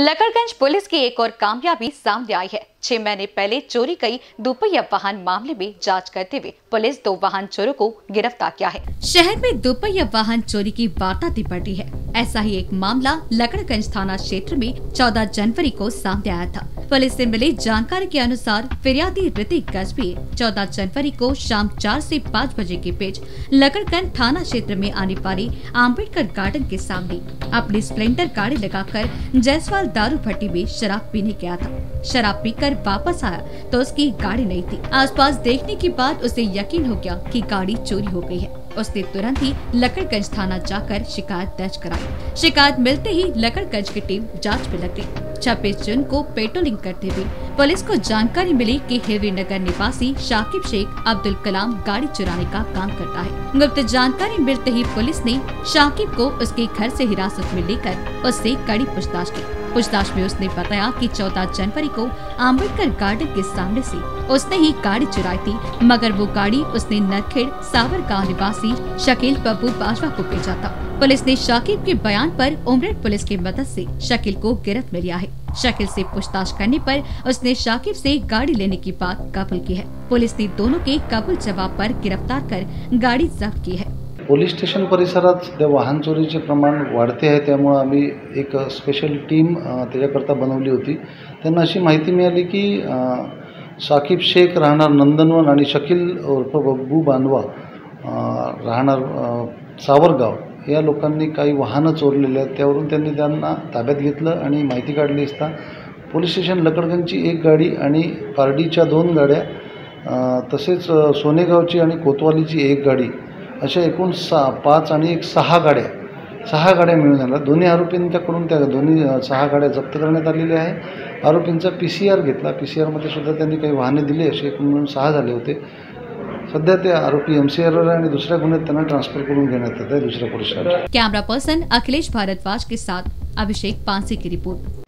Lakadganj police की एक और कामयाबी सामने आई है। छह महीने पहले चोरी कई दोपहिया वाहन मामले में जाँच करते हुए पुलिस दो वाहन चोरों को गिरफ़्तार किया है। शहर में दोपहिया वाहन चोरी की वारदातें बढ़ी है। ऐसा ही एक मामला लकड़गंज थाना क्षेत्र में 14 जनवरी को सामने आया था। पुलिस से मिली जानकारी के अनुसार फिरियादी ऋतिक गजबी 14 जनवरी को शाम चार से पाँच बजे के बीच लकड़गंज थाना क्षेत्र में आने वाली आम्बेडकर गार्डन के सामने अपनी स्प्लेंडर गाड़ी लगाकर जायसवाल दारू भट्टी में शराब पीने गया था। शराब पीकर वापस आया तो उसकी गाड़ी नहीं थी। आसपास देखने के बाद उसे यकीन हो गया कि गाड़ी चोरी हो गई है। उसने तुरंत ही लकड़गंज थाना जाकर शिकायत दर्ज कराई। शिकायत मिलते ही लकड़गंज की टीम जाँच में लग गई। छब्बीस जून को पेट्रोलिंग करते हुए पुलिस को जानकारी मिली कि हेवी नगर निवासी शाकिब शेख अब्दुल कलाम गाड़ी चुराने का काम करता है। गुप्त जानकारी मिलते ही पुलिस ने शाकिब को उसके घर से हिरासत में लेकर उससे कड़ी पूछताछ की। पूछताछ में उसने बताया कि 14 जनवरी को आम्बेडकर गार्डन के सामने से उसने ही गाड़ी चुराई थी, मगर वो गाड़ी उसने नरखेड़ सावर गाँव निवासी शकील बब्बू बाजवा को भेजा था। पुलिस ने शाकिब के बयान पर उमरेड पुलिस की मदद से शकील को गिरफ्त में लिया है। शकील से पूछताछ करने पर उसने शाकिब से गाड़ी लेने की बात कबूल की है। पुलिस ने दोनों के कबूल जवाब पर गिरफ़्तार कर गाड़ी जब्त की है। पोलीस स्टेशन परिसरात सध्या वाहन चोरीचे प्रमाण वाढते आहे त्यामुळं एक स्पेशल टीम त्याच्याकरता बनवली होती. अशी माहिती मिळाली की अ, शेख राहणार नंदनवन आणि शकील उर्फ़ बब्बू बांधवा अ, राहणार सावरगाव. या लोकांनी काही वाहनं चोरलेली आहेत त्यावरून त्यांनी त्यांना ताब्यात घेतलं आणि माहिती काढली असता. पोलीस स्टेशन लकडगंजची एक गाडी आणि पारडीच्या दोन गाड्या तसेच सोनेगावची आणि कोतवालीची एक गाडी अशा एकूण सा पाच आणि एक सहा गाड्या सहा गाड्या मिळून आल्या दोन्ही आरोपींच्याकडून त्या दोन्ही सहा गाड्या जप्त करण्यात आलेल्या आहे आरोपींचा पी सी आर घेतला. पी सी आरमध्ये सुद्धा त्यांनी काही वाहने दिली असे एकूण मिळून सहा झाले होते. सध्या ते आरोपी एमसीआर दुसरा गुन गुन्ह्यात त्यांना ट्रान्सफर करून घेण्यात येत पर्सन अखिलेश भारद्वाज के साथ अभिषेक पांसे की रिपोर्ट.